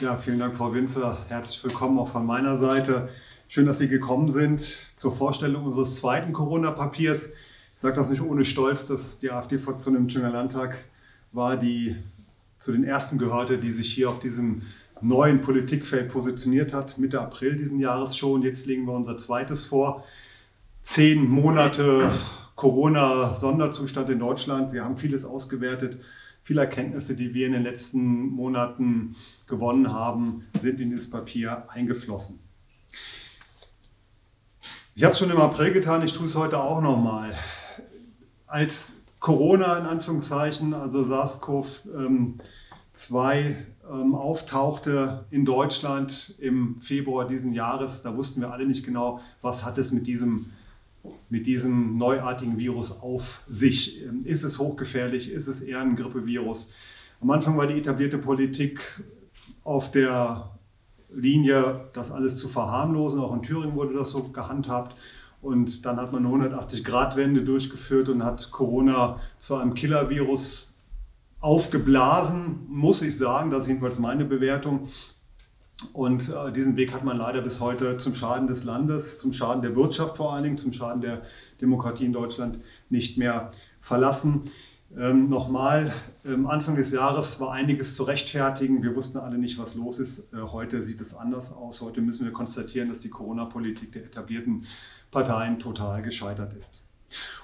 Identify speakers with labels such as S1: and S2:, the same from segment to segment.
S1: Ja, vielen Dank, Frau Winzer. Herzlich willkommen auch von meiner Seite. Schön, dass Sie gekommen sind zur Vorstellung unseres zweiten Corona-Papiers. Ich sage das nicht ohne Stolz, dass die AfD-Fraktion im Thüringer Landtag war, die zu den ersten gehörte, die sich hier auf diesem neuen Politikfeld positioniert hat, Mitte April diesen Jahres schon. Jetzt legen wir unser zweites vor. Zehn Monate Corona-Sonderzustand in Deutschland. Wir haben vieles ausgewertet Viele Erkenntnisse, die wir in den letzten Monaten gewonnen haben, sind in dieses Papier eingeflossen. Ich habe es schon im April getan, ich tue es heute auch nochmal. Als Corona in Anführungszeichen, also SARS-CoV-2 ähm, auftauchte in Deutschland im Februar diesen Jahres, da wussten wir alle nicht genau, was hat es mit diesem mit diesem neuartigen Virus auf sich? Ist es hochgefährlich? Ist es eher ein Grippevirus? Am Anfang war die etablierte Politik auf der Linie, das alles zu verharmlosen. Auch in Thüringen wurde das so gehandhabt. Und dann hat man eine 180-Grad-Wende durchgeführt und hat Corona zu einem Killer-Virus aufgeblasen, muss ich sagen. Das ist jedenfalls meine Bewertung. Und äh, diesen Weg hat man leider bis heute zum Schaden des Landes, zum Schaden der Wirtschaft vor allen Dingen, zum Schaden der Demokratie in Deutschland nicht mehr verlassen. Ähm, Nochmal, ähm, Anfang des Jahres war einiges zu rechtfertigen. Wir wussten alle nicht, was los ist. Äh, heute sieht es anders aus. Heute müssen wir konstatieren, dass die Corona-Politik der etablierten Parteien total gescheitert ist.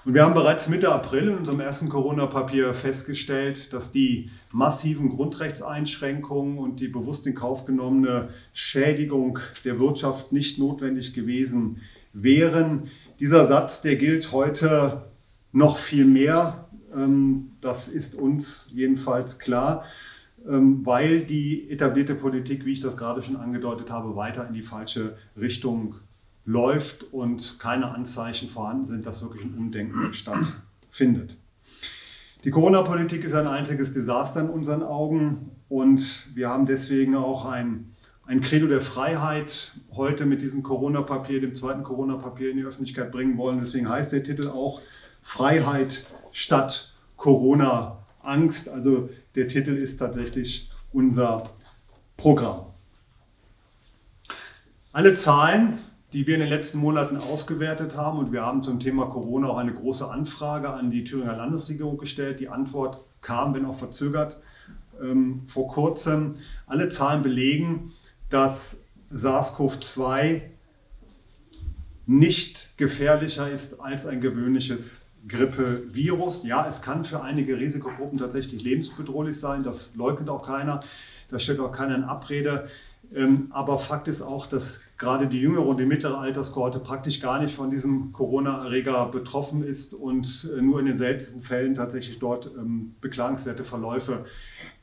S1: Und wir haben bereits Mitte April in unserem ersten Corona-Papier festgestellt, dass die massiven Grundrechtseinschränkungen und die bewusst in Kauf genommene Schädigung der Wirtschaft nicht notwendig gewesen wären. Dieser Satz, der gilt heute noch viel mehr. Ähm, das ist uns jedenfalls klar, ähm, weil die etablierte Politik, wie ich das gerade schon angedeutet habe, weiter in die falsche Richtung läuft und keine Anzeichen vorhanden sind, dass wirklich ein Umdenken stattfindet. Die Corona-Politik ist ein einziges Desaster in unseren Augen und wir haben deswegen auch ein, ein Credo der Freiheit heute mit diesem Corona-Papier, dem zweiten Corona-Papier in die Öffentlichkeit bringen wollen. Deswegen heißt der Titel auch Freiheit statt Corona-Angst. Also der Titel ist tatsächlich unser Programm. Alle Zahlen die wir in den letzten Monaten ausgewertet haben. Und wir haben zum Thema Corona auch eine große Anfrage an die Thüringer Landesregierung gestellt. Die Antwort kam, wenn auch verzögert, ähm, vor kurzem. Alle Zahlen belegen, dass SARS-CoV-2 nicht gefährlicher ist als ein gewöhnliches Grippevirus. Ja, es kann für einige Risikogruppen tatsächlich lebensbedrohlich sein. Das leugnet auch keiner. Da stellt auch keiner in Abrede. Ähm, aber Fakt ist auch, dass gerade die jüngere und die mittlere Alterskohorte praktisch gar nicht von diesem Corona-Erreger betroffen ist und äh, nur in den seltensten Fällen tatsächlich dort ähm, beklagenswerte Verläufe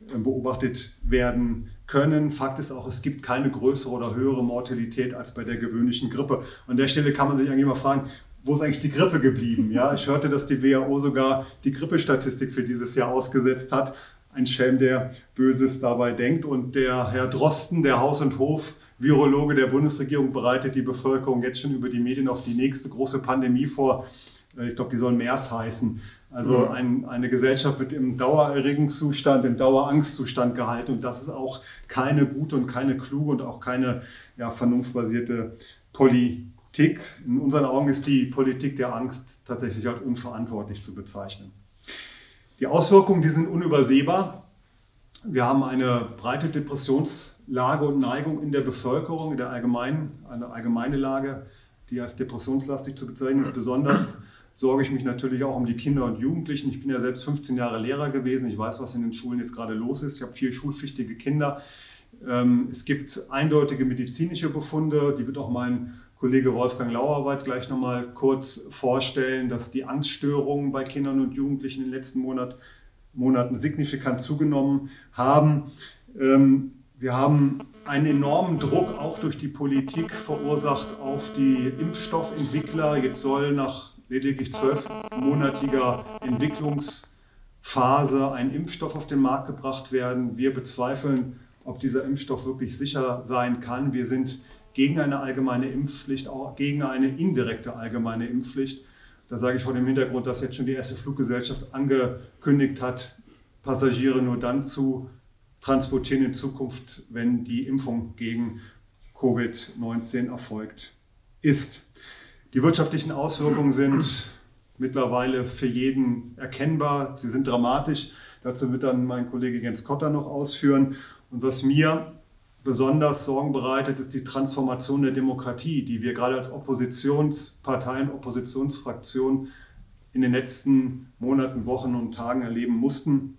S1: äh, beobachtet werden können. Fakt ist auch, es gibt keine größere oder höhere Mortalität als bei der gewöhnlichen Grippe. An der Stelle kann man sich eigentlich mal fragen, wo ist eigentlich die Grippe geblieben? Ja, ich hörte, dass die WHO sogar die Grippestatistik für dieses Jahr ausgesetzt hat ein Schelm, der Böses dabei denkt. Und der Herr Drosten, der Haus- und Hof-Virologe der Bundesregierung, bereitet die Bevölkerung jetzt schon über die Medien auf die nächste große Pandemie vor. Äh, ich glaube, die soll MERS heißen. Also mhm. ein, eine Gesellschaft wird im Dauererregungszustand, im Dauerangstzustand gehalten. Und das ist auch keine gute und keine kluge und auch keine ja, vernunftbasierte Politik. In unseren Augen ist die Politik der Angst tatsächlich halt unverantwortlich zu bezeichnen. Die Auswirkungen, die sind unübersehbar. Wir haben eine breite Depressionslage und Neigung in der Bevölkerung, in der allgemeinen, eine allgemeine Lage, die als depressionslastig zu bezeichnen ist. Besonders sorge ich mich natürlich auch um die Kinder und Jugendlichen. Ich bin ja selbst 15 Jahre Lehrer gewesen. Ich weiß, was in den Schulen jetzt gerade los ist. Ich habe vier schulpflichtige Kinder. Ähm, es gibt eindeutige medizinische Befunde, die wird auch mein Kollege Wolfgang Lauerwald gleich nochmal kurz vorstellen, dass die Angststörungen bei Kindern und Jugendlichen in den letzten Monat, Monaten signifikant zugenommen haben. Ähm, wir haben einen enormen Druck auch durch die Politik verursacht auf die Impfstoffentwickler. Jetzt soll nach lediglich zwölfmonatiger Entwicklungsphase ein Impfstoff auf den Markt gebracht werden. Wir bezweifeln, ob dieser Impfstoff wirklich sicher sein kann. Wir sind gegen eine allgemeine Impfpflicht, auch gegen eine indirekte allgemeine Impfpflicht. Da sage ich vor dem Hintergrund, dass jetzt schon die erste Fluggesellschaft angekündigt hat, Passagiere nur dann zu transportieren in Zukunft, wenn die Impfung gegen Covid-19 erfolgt ist. Die wirtschaftlichen Auswirkungen sind mittlerweile für jeden erkennbar. Sie sind dramatisch. Dazu wird dann mein Kollege Jens Kotter noch ausführen. Und was mir besonders Sorgen bereitet, ist die Transformation der Demokratie, die wir gerade als Oppositionsparteien, Oppositionsfraktionen in den letzten Monaten, Wochen und Tagen erleben mussten.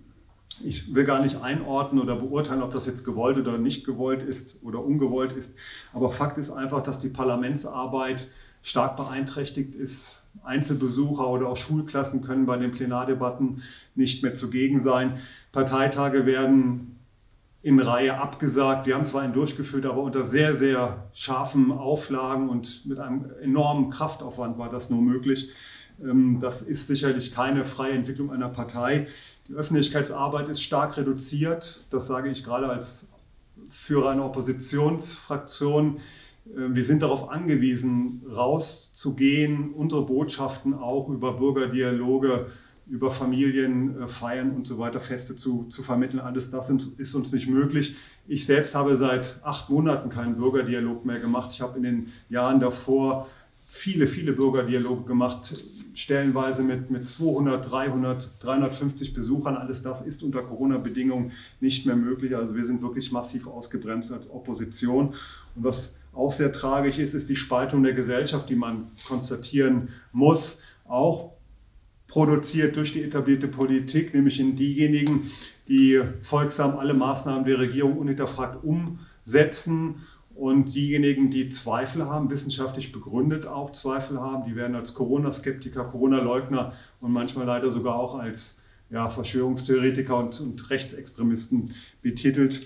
S1: Ich will gar nicht einordnen oder beurteilen, ob das jetzt gewollt oder nicht gewollt ist oder ungewollt ist. Aber Fakt ist einfach, dass die Parlamentsarbeit stark beeinträchtigt ist. Einzelbesucher oder auch Schulklassen können bei den Plenardebatten nicht mehr zugegen sein. Parteitage werden in Reihe abgesagt. Wir haben zwar einen durchgeführt, aber unter sehr, sehr scharfen Auflagen und mit einem enormen Kraftaufwand war das nur möglich. Ähm, das ist sicherlich keine freie Entwicklung einer Partei. Die Öffentlichkeitsarbeit ist stark reduziert. Das sage ich gerade als Führer einer Oppositionsfraktion. Ähm, wir sind darauf angewiesen, rauszugehen, unsere Botschaften auch über Bürgerdialoge über Familienfeiern äh, und so weiter, Feste zu, zu vermitteln. Alles das ist uns nicht möglich. Ich selbst habe seit acht Monaten keinen Bürgerdialog mehr gemacht. Ich habe in den Jahren davor viele, viele Bürgerdialoge gemacht, stellenweise mit, mit 200, 300, 350 Besuchern. Alles das ist unter Corona-Bedingungen nicht mehr möglich. Also wir sind wirklich massiv ausgebremst als Opposition. Und was auch sehr tragisch ist, ist die Spaltung der Gesellschaft, die man konstatieren muss. Auch produziert durch die etablierte Politik, nämlich in diejenigen, die folgsam alle Maßnahmen der Regierung unhinterfragt umsetzen und diejenigen, die Zweifel haben, wissenschaftlich begründet auch Zweifel haben, die werden als Corona-Skeptiker, Corona-Leugner und manchmal leider sogar auch als ja, Verschwörungstheoretiker und, und Rechtsextremisten betitelt.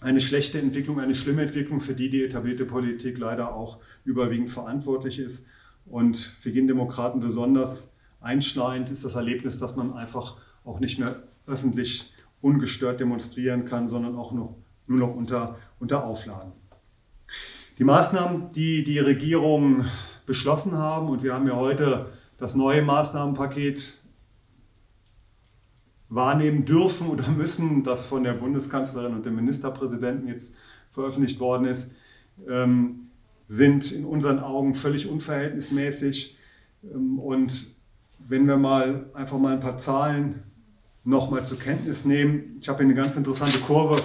S1: Eine schlechte Entwicklung, eine schlimme Entwicklung, für die die etablierte Politik leider auch überwiegend verantwortlich ist und für jeden Demokraten besonders einschneidend ist das Erlebnis, dass man einfach auch nicht mehr öffentlich ungestört demonstrieren kann, sondern auch nur, nur noch unter, unter Auflagen. Die Maßnahmen, die die Regierung beschlossen haben, und wir haben ja heute das neue Maßnahmenpaket wahrnehmen dürfen oder müssen, das von der Bundeskanzlerin und dem Ministerpräsidenten jetzt veröffentlicht worden ist, ähm, sind in unseren Augen völlig unverhältnismäßig ähm, und wenn wir mal einfach mal ein paar Zahlen nochmal zur Kenntnis nehmen. Ich habe hier eine ganz interessante Kurve,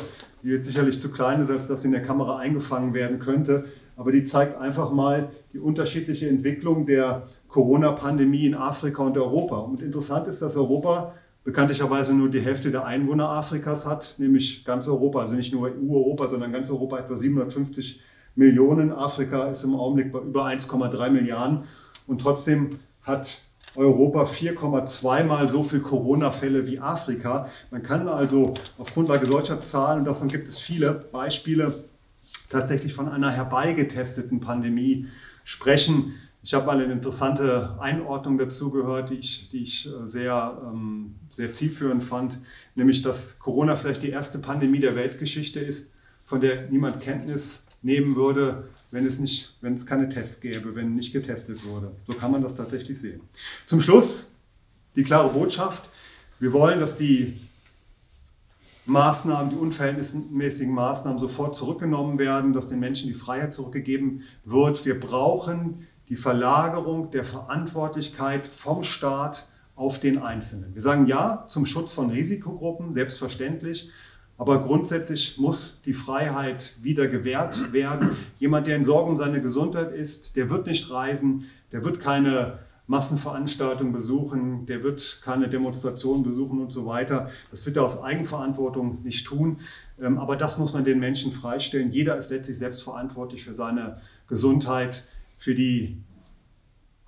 S1: die jetzt sicherlich zu klein ist, als dass in der Kamera eingefangen werden könnte. Aber die zeigt einfach mal die unterschiedliche Entwicklung der Corona-Pandemie in Afrika und Europa. Und interessant ist, dass Europa bekanntlicherweise nur die Hälfte der Einwohner Afrikas hat, nämlich ganz Europa, also nicht nur EU-Europa, sondern ganz Europa etwa 750 Millionen. Afrika ist im Augenblick bei über 1,3 Milliarden. Und trotzdem hat Europa 4,2 mal so viele Corona-Fälle wie Afrika. Man kann also auf Grundlage solcher Zahlen, und davon gibt es viele Beispiele, tatsächlich von einer herbeigetesteten Pandemie sprechen. Ich habe mal eine interessante Einordnung dazu gehört, die ich, die ich äh, sehr, ähm, sehr zielführend fand, nämlich dass Corona vielleicht die erste Pandemie der Weltgeschichte ist, von der niemand Kenntnis nehmen würde, wenn es, nicht, wenn es keine Tests gäbe, wenn nicht getestet wurde. So kann man das tatsächlich sehen. Zum Schluss die klare Botschaft. Wir wollen, dass die Maßnahmen, die unverhältnismäßigen Maßnahmen sofort zurückgenommen werden, dass den Menschen die Freiheit zurückgegeben wird. Wir brauchen die Verlagerung der Verantwortlichkeit vom Staat auf den Einzelnen. Wir sagen ja zum Schutz von Risikogruppen, selbstverständlich. Aber grundsätzlich muss die Freiheit wieder gewährt werden. Jemand, der in Sorge um seine Gesundheit ist, der wird nicht reisen, der wird keine Massenveranstaltungen besuchen, der wird keine Demonstrationen besuchen und so weiter. Das wird er aus Eigenverantwortung nicht tun. Ähm, aber das muss man den Menschen freistellen. Jeder ist letztlich selbst verantwortlich für seine Gesundheit, für die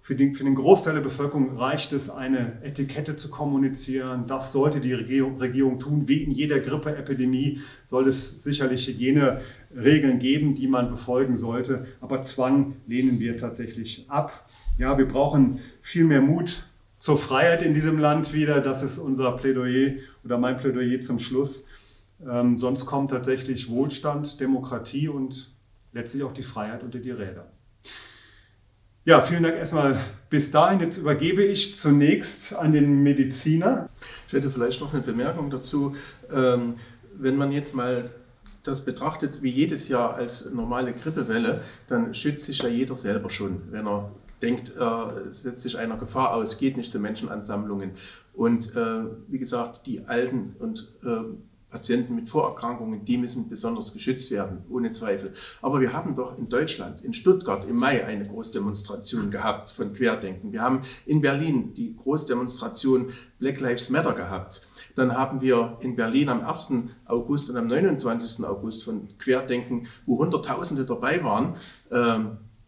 S1: für den, für den, Großteil der Bevölkerung reicht es, eine Etikette zu kommunizieren. Das sollte die Regierung, Regierung tun. Wie in jeder Grippeepidemie soll es sicherlich Hygieneregeln geben, die man befolgen sollte. Aber Zwang lehnen wir tatsächlich ab. Ja, wir brauchen viel mehr Mut zur Freiheit in diesem Land wieder. Das ist unser Plädoyer oder mein Plädoyer zum Schluss. Ähm, sonst kommt tatsächlich Wohlstand, Demokratie und letztlich auch die Freiheit unter die Räder. Ja, vielen Dank erstmal bis dahin. Jetzt übergebe ich zunächst an den Mediziner.
S2: Ich hätte vielleicht noch eine Bemerkung dazu. Ähm, wenn man jetzt mal das betrachtet wie jedes Jahr als normale Grippewelle, dann schützt sich ja jeder selber schon, wenn er denkt, äh, setzt sich einer Gefahr aus, geht nicht zu Menschenansammlungen. Und äh, wie gesagt, die Alten und äh, Patienten mit Vorerkrankungen, die müssen besonders geschützt werden, ohne Zweifel. Aber wir haben doch in Deutschland, in Stuttgart im Mai eine Großdemonstration gehabt von Querdenken. Wir haben in Berlin die Großdemonstration Black Lives Matter gehabt. Dann haben wir in Berlin am 1. August und am 29. August von Querdenken, wo Hunderttausende dabei waren.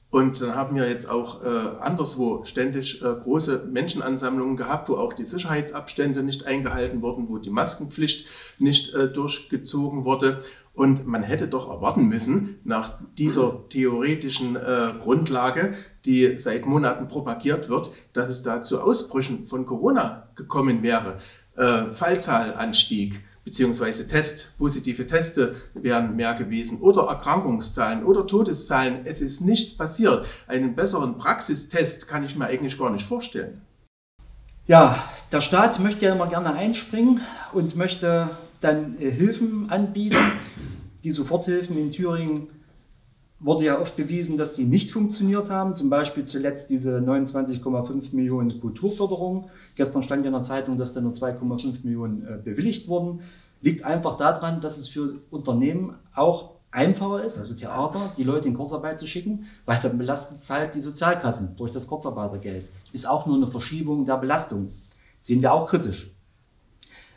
S2: Und dann haben wir jetzt auch äh, anderswo ständig äh, große Menschenansammlungen gehabt, wo auch die Sicherheitsabstände nicht eingehalten wurden, wo die Maskenpflicht nicht äh, durchgezogen wurde. Und man hätte doch erwarten müssen, nach dieser theoretischen äh, Grundlage, die seit Monaten propagiert wird, dass es da zu Ausbrüchen von Corona gekommen wäre. Äh, Fallzahlanstieg, beziehungsweise Test, positive Teste wären mehr gewesen oder Erkrankungszahlen oder Todeszahlen. Es ist nichts passiert. Einen besseren Praxistest kann ich mir eigentlich gar nicht vorstellen.
S3: Ja, der Staat möchte ja immer gerne einspringen und möchte dann äh, Hilfen anbieten. Die Soforthilfen in Thüringen wurde ja oft bewiesen, dass die nicht funktioniert haben. Zum Beispiel zuletzt diese 29,5 Millionen Kulturförderung. Gestern stand ja in der Zeitung, dass da nur 2,5 Millionen äh, bewilligt wurden. Liegt einfach daran, dass es für Unternehmen auch einfacher ist, also Theater, die Leute in Kurzarbeit zu schicken, weil dann belastet es halt die Sozialkassen durch das Kurzarbeitergeld. Ist auch nur eine Verschiebung der Belastung. Sehen wir auch kritisch.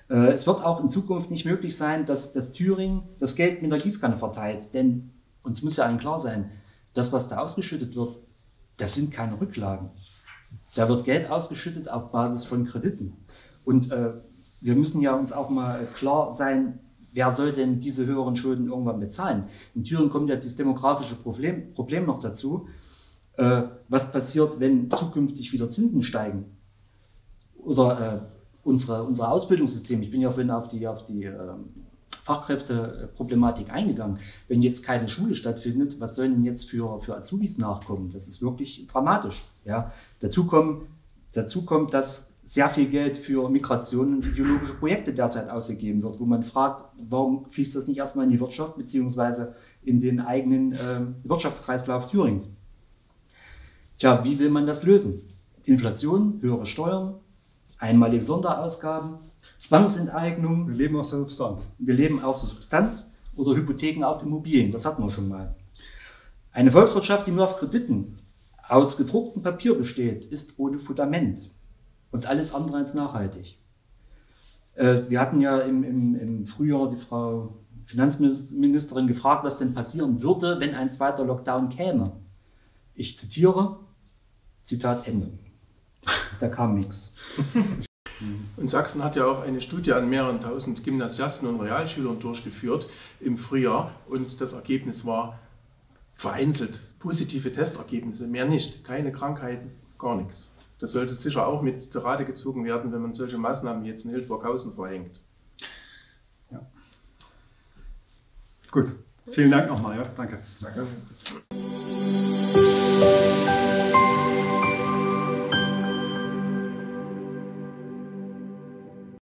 S3: Äh, es wird auch in Zukunft nicht möglich sein, dass, dass Thüringen das Geld mit der Gießkanne verteilt. Denn uns muss ja allen klar sein, das, was da ausgeschüttet wird, das sind keine Rücklagen. Da wird Geld ausgeschüttet auf Basis von Krediten. Und äh, wir müssen ja uns auch mal klar sein, wer soll denn diese höheren Schulden irgendwann bezahlen? In Thüringen kommt ja das demografische Problem, Problem noch dazu. Äh, was passiert, wenn zukünftig wieder Zinsen steigen? Oder äh, unsere, unser Ausbildungssystem, ich bin ja vorhin auf die, auf die äh, Fachkräfteproblematik eingegangen. Wenn jetzt keine Schule stattfindet, was sollen denn jetzt für, für Azubis nachkommen? Das ist wirklich dramatisch. Ja? Dazu, kommen, dazu kommt, dass sehr viel Geld für Migration und ideologische Projekte derzeit ausgegeben wird, wo man fragt, warum fließt das nicht erstmal in die Wirtschaft beziehungsweise in den eigenen äh, Wirtschaftskreislauf Thürings? Tja, wie will man das lösen? Inflation, höhere Steuern, einmalige Sonderausgaben, Zwangsenteignung.
S1: Wir leben aus der Substanz.
S3: Wir leben aus der Substanz oder Hypotheken auf Immobilien, das hatten wir schon mal. Eine Volkswirtschaft, die nur auf Krediten aus gedrucktem Papier besteht, ist ohne Fundament und alles andere als nachhaltig. Äh, wir hatten ja im, im, im Frühjahr die Frau Finanzministerin gefragt, was denn passieren würde, wenn ein zweiter Lockdown käme. Ich zitiere, Zitat Ende. Da kam nichts.
S2: Und Sachsen hat ja auch eine Studie an mehreren tausend Gymnasiasten und Realschülern durchgeführt im Frühjahr und das Ergebnis war vereinzelt positive Testergebnisse, mehr nicht, keine Krankheiten, gar nichts. Das sollte sicher auch mit zur Rate gezogen werden, wenn man solche Maßnahmen jetzt in Hildburghausen verhängt.
S1: Ja. Gut, vielen Dank nochmal. Ja, danke. danke.